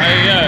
I, uh,